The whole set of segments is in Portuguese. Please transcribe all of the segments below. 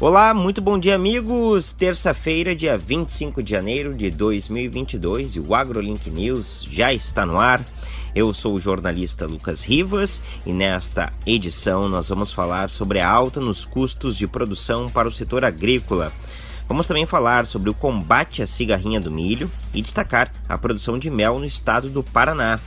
Olá, muito bom dia, amigos. Terça-feira, dia 25 de janeiro de 2022 e o AgroLink News já está no ar. Eu sou o jornalista Lucas Rivas e nesta edição nós vamos falar sobre a alta nos custos de produção para o setor agrícola. Vamos também falar sobre o combate à cigarrinha do milho e destacar a produção de mel no estado do Paraná.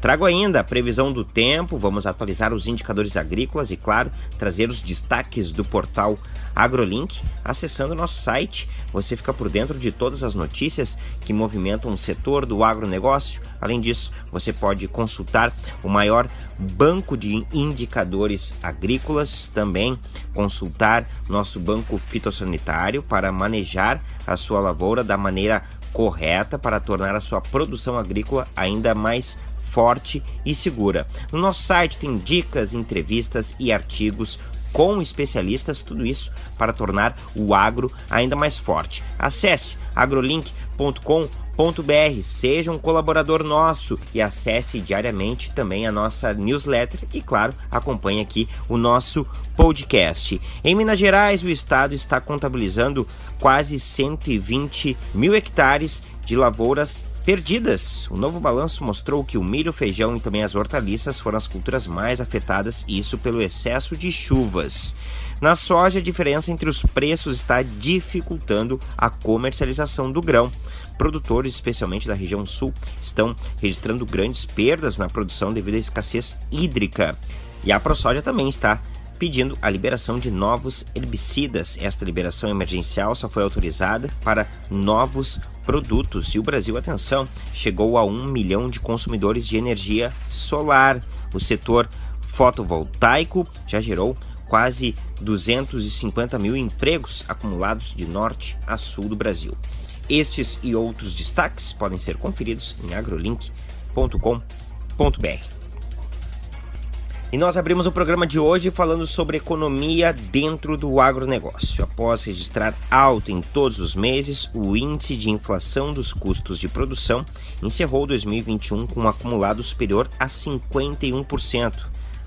Trago ainda a previsão do tempo, vamos atualizar os indicadores agrícolas e, claro, trazer os destaques do portal AgroLink. Acessando nosso site, você fica por dentro de todas as notícias que movimentam o setor do agronegócio. Além disso, você pode consultar o maior banco de indicadores agrícolas, também consultar nosso banco fitossanitário para manejar a sua lavoura da maneira correta para tornar a sua produção agrícola ainda mais forte e segura. No nosso site tem dicas, entrevistas e artigos com especialistas, tudo isso para tornar o agro ainda mais forte. Acesse agrolink.com.br, seja um colaborador nosso e acesse diariamente também a nossa newsletter e, claro, acompanhe aqui o nosso podcast. Em Minas Gerais, o estado está contabilizando quase 120 mil hectares de lavouras perdidas. O novo balanço mostrou que o milho, feijão e também as hortaliças foram as culturas mais afetadas, isso pelo excesso de chuvas. Na soja, a diferença entre os preços está dificultando a comercialização do grão. Produtores, especialmente da região sul, estão registrando grandes perdas na produção devido à escassez hídrica. E a ProSoja também está pedindo a liberação de novos herbicidas. Esta liberação emergencial só foi autorizada para novos produtos. E o Brasil, atenção, chegou a um milhão de consumidores de energia solar. O setor fotovoltaico já gerou quase 250 mil empregos acumulados de norte a sul do Brasil. Estes e outros destaques podem ser conferidos em agrolink.com.br. E nós abrimos o programa de hoje falando sobre economia dentro do agronegócio. Após registrar alta em todos os meses, o índice de inflação dos custos de produção encerrou 2021 com um acumulado superior a 51%.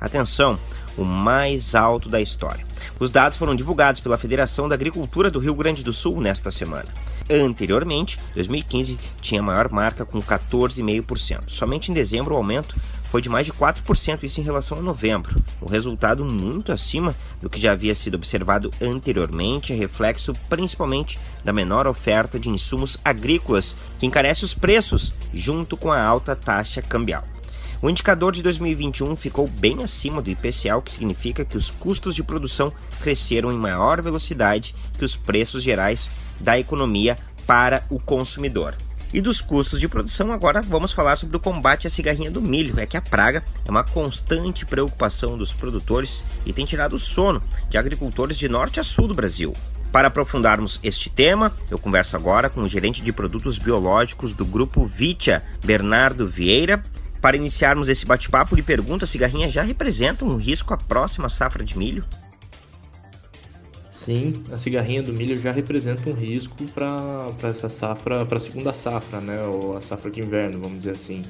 Atenção, o mais alto da história. Os dados foram divulgados pela Federação da Agricultura do Rio Grande do Sul nesta semana. Anteriormente, 2015 tinha a maior marca com 14,5%. Somente em dezembro o aumento foi de mais de 4%, isso em relação a novembro. O resultado muito acima do que já havia sido observado anteriormente, é reflexo principalmente da menor oferta de insumos agrícolas, que encarece os preços, junto com a alta taxa cambial. O indicador de 2021 ficou bem acima do IPCA, o que significa que os custos de produção cresceram em maior velocidade que os preços gerais da economia para o consumidor e dos custos de produção, agora vamos falar sobre o combate à cigarrinha do milho. É que a praga é uma constante preocupação dos produtores e tem tirado o sono de agricultores de norte a sul do Brasil. Para aprofundarmos este tema, eu converso agora com o gerente de produtos biológicos do grupo Vitia, Bernardo Vieira. Para iniciarmos esse bate-papo, lhe pergunto: a cigarrinha já representa um risco à próxima safra de milho? Sim, a cigarrinha do milho já representa um risco para essa safra, para a segunda safra, né, ou a safra de inverno, vamos dizer assim.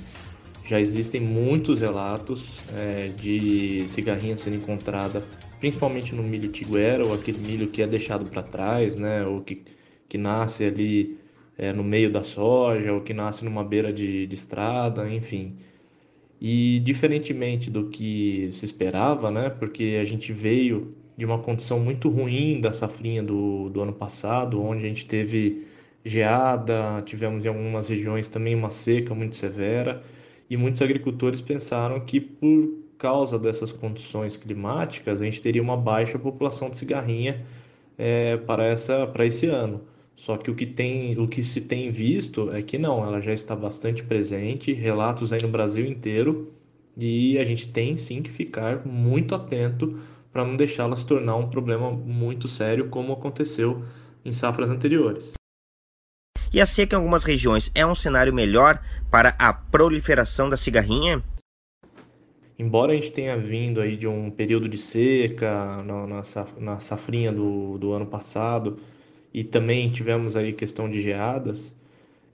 Já existem muitos relatos é, de cigarrinha sendo encontrada, principalmente no milho tiguera, ou aquele milho que é deixado para trás, né, ou que, que nasce ali é, no meio da soja, ou que nasce numa beira de, de estrada, enfim. E diferentemente do que se esperava, né, porque a gente veio de uma condição muito ruim da safrinha do, do ano passado, onde a gente teve geada, tivemos em algumas regiões também uma seca muito severa, e muitos agricultores pensaram que por causa dessas condições climáticas a gente teria uma baixa população de cigarrinha é, para, essa, para esse ano. Só que o que, tem, o que se tem visto é que não, ela já está bastante presente, relatos aí no Brasil inteiro, e a gente tem sim que ficar muito atento para não deixá-la se tornar um problema muito sério, como aconteceu em safras anteriores. E a seca em algumas regiões é um cenário melhor para a proliferação da cigarrinha? Embora a gente tenha vindo aí de um período de seca na, na, na safrinha do, do ano passado e também tivemos aí questão de geadas,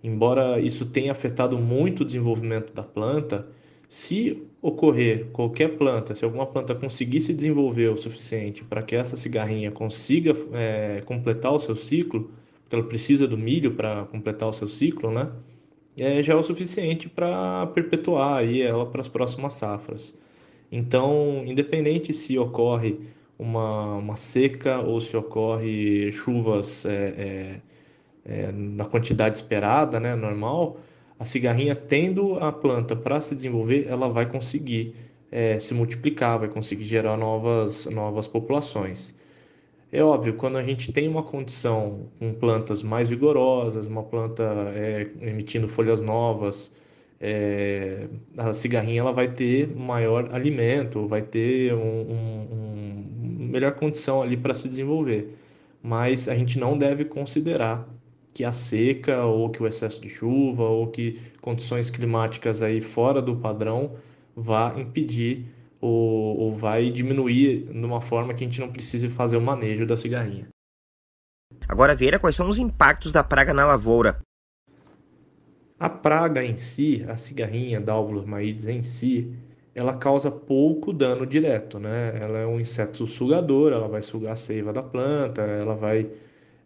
embora isso tenha afetado muito o desenvolvimento da planta, Se ocorrer qualquer planta, se alguma planta conseguir se desenvolver o suficiente para que essa cigarrinha consiga é, completar o seu ciclo, porque ela precisa do milho para completar o seu ciclo, né? É, já é o suficiente para perpetuar aí ela para as próximas safras. Então, independente se ocorre uma, uma seca ou se ocorre chuvas é, é, é na quantidade esperada, né, normal, a cigarrinha tendo a planta para se desenvolver, ela vai conseguir é, se multiplicar, vai conseguir gerar novas, novas populações. É óbvio, quando a gente tem uma condição com plantas mais vigorosas, uma planta é, emitindo folhas novas, é, a cigarrinha ela vai ter maior alimento, vai ter um, um, um melhor condição ali para se desenvolver. Mas a gente não deve considerar que a seca ou que o excesso de chuva ou que condições climáticas aí fora do padrão vá impedir ou, ou vai diminuir de uma forma que a gente não precise fazer o manejo da cigarrinha. Agora, Vieira, quais são os impactos da praga na lavoura? A praga em si, a cigarrinha Dalbulus maides em si, ela causa pouco dano direto, né? Ela é um inseto sugador, ela vai sugar a seiva da planta, ela vai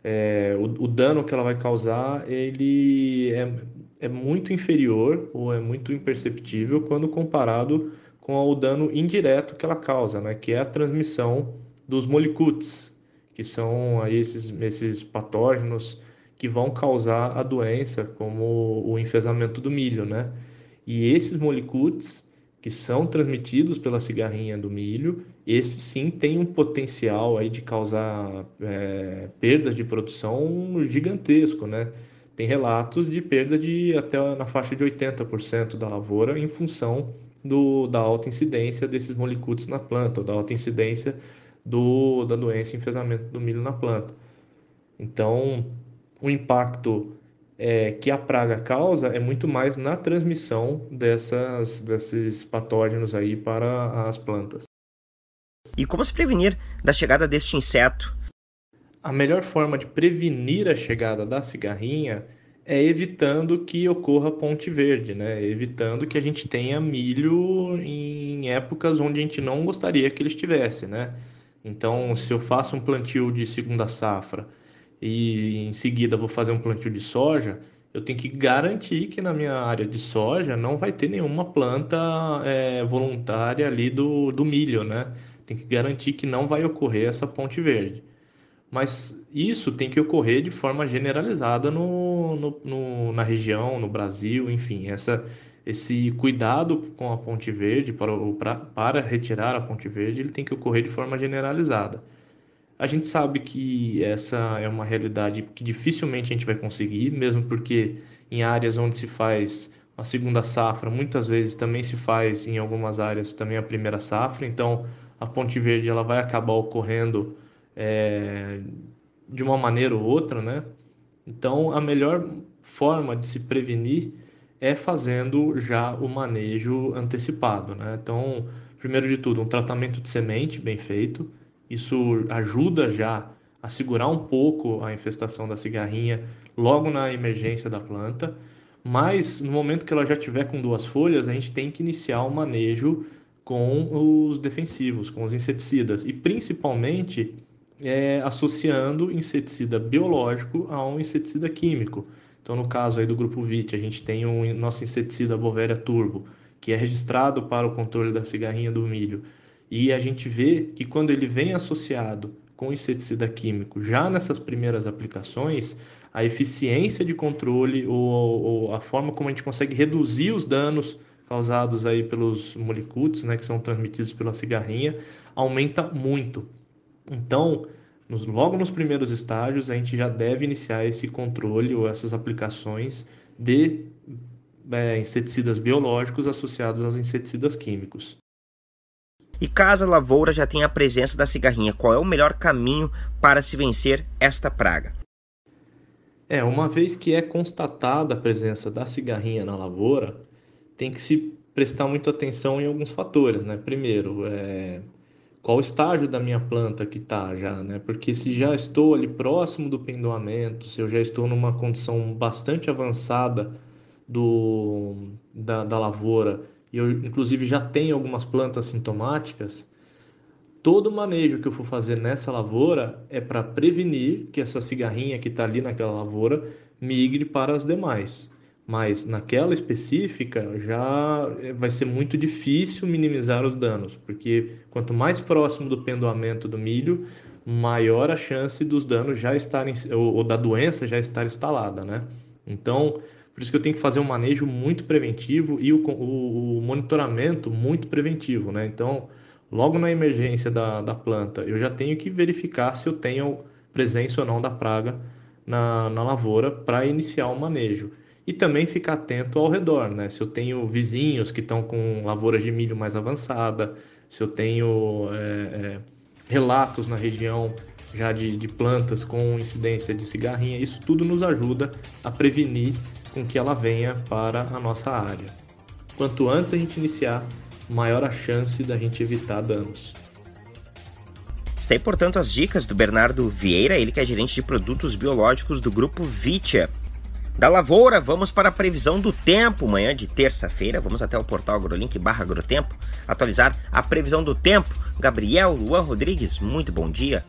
é, o, o, dano que ela vai causar ele é, é muito inferior ou é muito imperceptível quando comparado com o dano indireto que ela causa, né? que é a transmissão dos molicutes, que são aí esses, esses patógenos que vão causar a doença, como o enfesamento do milho. Né? E esses molicutes que são transmitidos pela cigarrinha do milho, esse sim tem um potencial aí de causar é, perdas de produção gigantesco, né? Tem relatos de perda de até na faixa de 80% da lavoura em função do, da alta incidência desses molicutes na planta, ou da alta incidência do, da doença enfesamento do milho na planta. Então, o impacto é, que a praga causa é muito mais na transmissão dessas, desses patógenos aí para as plantas. E como se prevenir da chegada deste inseto? A melhor forma de prevenir a chegada da cigarrinha é evitando que ocorra ponte verde, né? Evitando que a gente tenha milho em épocas onde a gente não gostaria que ele estivesse, né? Então, se eu faço um plantio de segunda safra e em seguida vou fazer um plantio de soja, eu tenho que garantir que na minha área de soja não vai ter nenhuma planta é, voluntária ali do, do milho, né? Tem que garantir que não vai ocorrer essa ponte verde. Mas isso tem que ocorrer de forma generalizada no, no, no, na região, no Brasil, enfim, essa, esse cuidado com a ponte verde para, para, retirar a ponte verde, ele tem que ocorrer de forma generalizada. A gente sabe que essa é uma realidade que dificilmente a gente vai conseguir, mesmo porque em áreas onde se faz a segunda safra, muitas vezes também se faz em algumas áreas também a primeira safra, então a Ponte Verde ela vai acabar ocorrendo é, de uma maneira ou outra, né? Então a melhor forma de se prevenir é fazendo já o manejo antecipado, né? Então, primeiro de tudo, um tratamento de semente bem feito, isso ajuda já a segurar um pouco a infestação da cigarrinha logo na emergência da planta. Mas no momento que ela já tiver com duas folhas, a gente tem que iniciar o manejo com os defensivos, com os inseticidas e principalmente é, associando inseticida biológico a um inseticida químico. Então, no caso aí do grupo VIT, a gente tem o nosso inseticida Bovéria turbo, que é registrado para o controle da cigarrinha do milho. E a gente vê que quando ele vem associado com inseticida químico, já nessas primeiras aplicações, a eficiência de controle ou, ou, a forma como a gente consegue reduzir os danos causados aí pelos molicutes, né, que são transmitidos pela cigarrinha, aumenta muito. Então, nos, logo nos primeiros estágios, a gente já deve iniciar esse controle ou essas aplicações de é, inseticidas biológicos associados aos inseticidas químicos. E caso a lavoura já tenha a presença da cigarrinha, qual é o melhor caminho para se vencer esta praga? É, uma vez que é constatada a presença da cigarrinha na lavoura, tem que se prestar muita atenção em alguns fatores, né? Primeiro, é, qual estágio da minha planta que está já, né? Porque se já estou ali próximo do pendoamento, se eu já estou numa condição bastante avançada do, da, da lavoura e eu inclusive já tenho algumas plantas sintomáticas, todo manejo que eu for fazer nessa lavoura é para prevenir que essa cigarrinha que está ali naquela lavoura migre para as demais. Mas naquela específica já vai ser muito difícil minimizar os danos, porque quanto mais próximo do pendoamento do milho, maior a chance dos danos já estarem ou, ou da doença já estar instalada, né? Então, por isso que eu tenho que fazer um manejo muito preventivo e o, o, o monitoramento muito preventivo, né? Então, logo na emergência da, da planta, eu já tenho que verificar se eu tenho presença ou não da praga na, na lavoura para iniciar o manejo. E também ficar atento ao redor, né? Se eu tenho vizinhos que estão com lavouras de milho mais avançada, se eu tenho é, é, relatos na região já de, de plantas com incidência de cigarrinha, isso tudo nos ajuda a prevenir com que ela venha para a nossa área. Quanto antes a gente iniciar, maior a chance da gente evitar danos. Está aí, portanto, as dicas do Bernardo Vieira, ele que é gerente de produtos biológicos do grupo Vitia. Da lavoura, vamos para a previsão do tempo. Manhã de terça-feira, vamos até o portal agrolink barra agrotempo atualizar a previsão do tempo. Gabriel Luan Rodrigues, muito bom dia.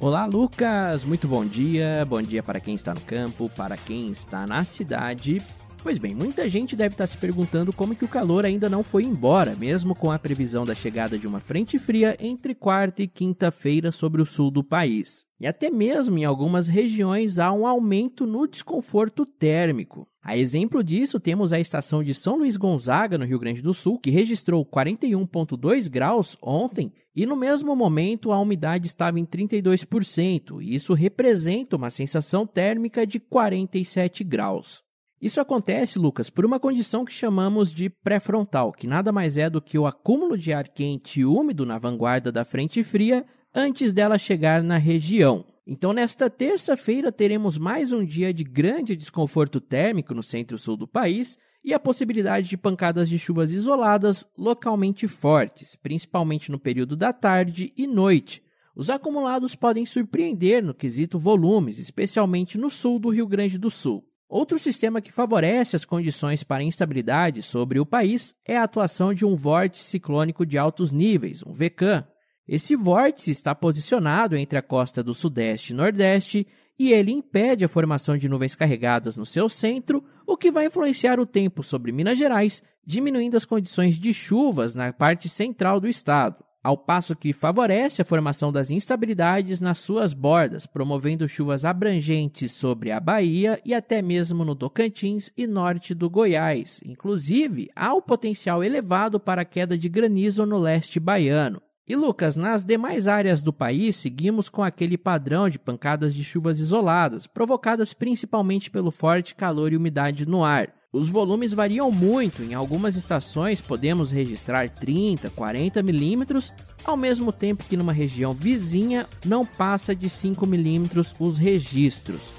Olá, Lucas! Muito bom dia. Bom dia para quem está no campo, para quem está na cidade. Pois bem, muita gente deve estar se perguntando como que o calor ainda não foi embora, mesmo com a previsão da chegada de uma frente fria entre quarta e quinta-feira sobre o sul do país. E até mesmo em algumas regiões há um aumento no desconforto térmico. A exemplo disso, temos a estação de São Luís Gonzaga, no Rio Grande do Sul, que registrou 41,2 graus ontem e no mesmo momento a umidade estava em 32%, e isso representa uma sensação térmica de 47 graus. Isso acontece, Lucas, por uma condição que chamamos de pré-frontal, que nada mais é do que o acúmulo de ar quente e úmido na vanguarda da frente fria antes dela chegar na região. Então, nesta terça-feira, teremos mais um dia de grande desconforto térmico no centro-sul do país e a possibilidade de pancadas de chuvas isoladas localmente fortes, principalmente no período da tarde e noite. Os acumulados podem surpreender no quesito volumes, especialmente no sul do Rio Grande do Sul. Outro sistema que favorece as condições para instabilidade sobre o país é a atuação de um vórtice ciclônico de altos níveis, um VCAM. Esse vórtice está posicionado entre a costa do Sudeste e Nordeste e ele impede a formação de nuvens carregadas no seu centro, o que vai influenciar o tempo sobre Minas Gerais, diminuindo as condições de chuvas na parte central do estado, ao passo que favorece a formação das instabilidades nas suas bordas, promovendo chuvas abrangentes sobre a Bahia e até mesmo no Tocantins e norte do Goiás. Inclusive, há o potencial elevado para a queda de granizo no leste baiano. E Lucas, nas demais áreas do país, seguimos com aquele padrão de pancadas de chuvas isoladas, provocadas principalmente pelo forte calor e umidade no ar. Os volumes variam muito, em algumas estações podemos registrar 30, 40 milímetros, ao mesmo tempo que numa região vizinha não passa de 5 milímetros os registros.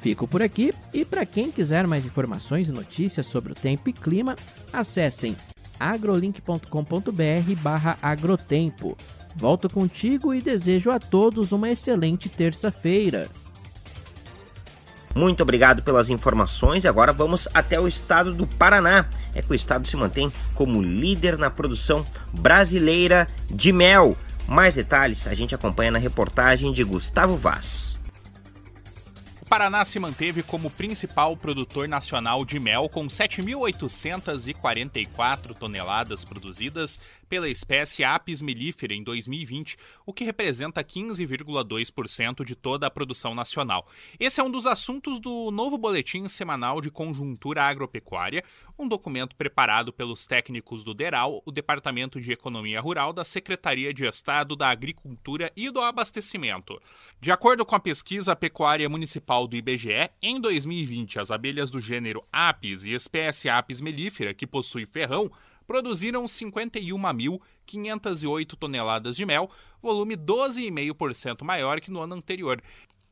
Fico por aqui e para quem quiser mais informações e notícias sobre o tempo e clima, acessem agrolink.com.br barra agrotempo. Volto contigo e desejo a todos uma excelente terça-feira. Muito obrigado pelas informações agora vamos até o estado do Paraná. É que o estado se mantém como líder na produção brasileira de mel. Mais detalhes a gente acompanha na reportagem de Gustavo Vaz. Paraná se manteve como principal produtor nacional de mel, com 7.844 toneladas produzidas pela espécie Apis mellifera em 2020, o que representa 15,2% de toda a produção nacional. Esse é um dos assuntos do novo Boletim Semanal de Conjuntura Agropecuária, um documento preparado pelos técnicos do DERAL, o Departamento de Economia Rural da Secretaria de Estado da Agricultura e do Abastecimento. De acordo com a pesquisa pecuária municipal do IBGE, em 2020, as abelhas do gênero Apis e espécie Apis mellifera, que possui ferrão, produziram 51.508 toneladas de mel, volume 12,5% maior que no ano anterior.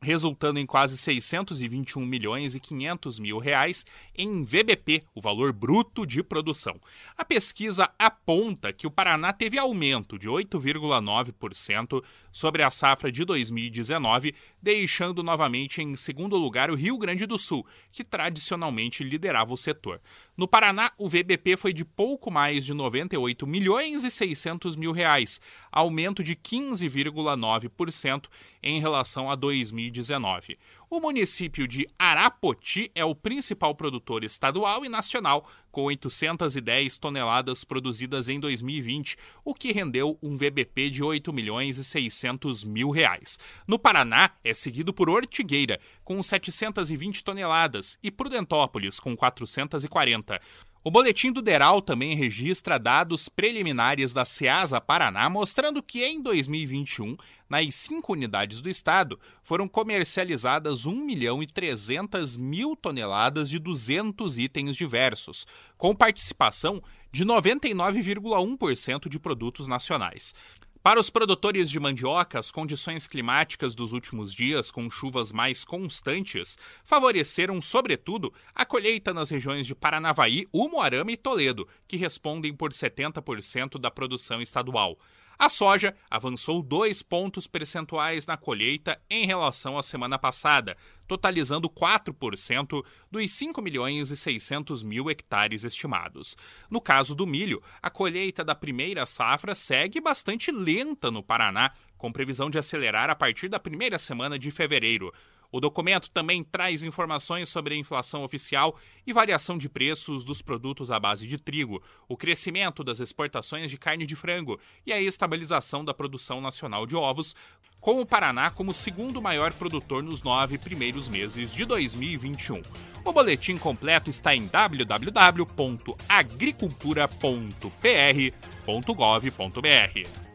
Resultando em quase 621 milhões e 500 mil reais em VBP, o valor bruto de produção. A pesquisa aponta que o Paraná teve aumento de 8,9% sobre a safra de 2019, deixando novamente em segundo lugar o Rio Grande do Sul, que tradicionalmente liderava o setor. No Paraná, o VBP foi de pouco mais de 98 milhões e 600 mil reais, aumento de 15,9% em relação a 2019. O município de Arapoti é o principal produtor estadual e nacional, com 810 toneladas produzidas em 2020, o que rendeu um VBP de 8 milhões e 600 mil reais. No Paraná, é seguido por Ortigueira, com 720 toneladas, e Prudentópolis, com 440. O boletim do DERAL também registra dados preliminares da SEASA Paraná, mostrando que em 2021, nas cinco unidades do estado, foram comercializadas 1 milhão e 300 mil toneladas de 200 itens diversos, com participação de 99,1% de produtos nacionais. Para os produtores de mandioca, as condições climáticas dos últimos dias, com chuvas mais constantes, favoreceram, sobretudo, a colheita nas regiões de Paranavaí, Umuarama e Toledo, que respondem por 70% da produção estadual. A soja avançou dois pontos percentuais na colheita em relação à semana passada, totalizando 4% dos 5 milhões e 600 mil hectares estimados. No caso do milho, a colheita da primeira safra segue bastante lenta no Paraná, com previsão de acelerar a partir da primeira semana de fevereiro. O documento também traz informações sobre a inflação oficial e variação de preços dos produtos à base de trigo, o crescimento das exportações de carne de frango e a estabilização da produção nacional de ovos, com o Paraná como segundo maior produtor nos nove primeiros meses de 2021. O boletim completo está em www.agricultura.pr.gov.br.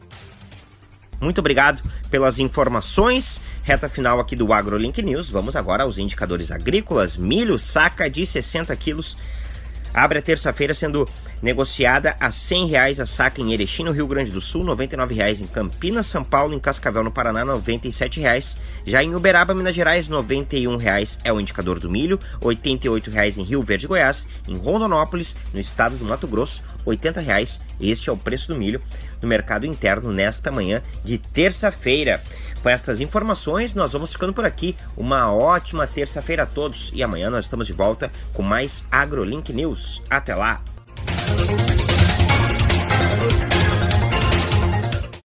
Muito obrigado pelas informações. Reta final aqui do AgroLink News. Vamos agora aos indicadores agrícolas. Milho, saca de 60 quilos, abre a terça-feira sendo negociada a 100 reais a saca em Erechim, no Rio Grande do Sul, R$ 99,00 em Campinas, São Paulo, em Cascavel, no Paraná, R$ 97,00. Já em Uberaba, Minas Gerais, R$ 91,00 é o indicador do milho, R$ 88,00 em Rio Verde, Goiás, em Rondonópolis, no estado do Mato Grosso, R$ 80,00. Este é o preço do milho no mercado interno nesta manhã de terça-feira. Com estas informações, nós vamos ficando por aqui. Uma ótima terça-feira a todos e amanhã nós estamos de volta com mais AgroLink News. Até lá!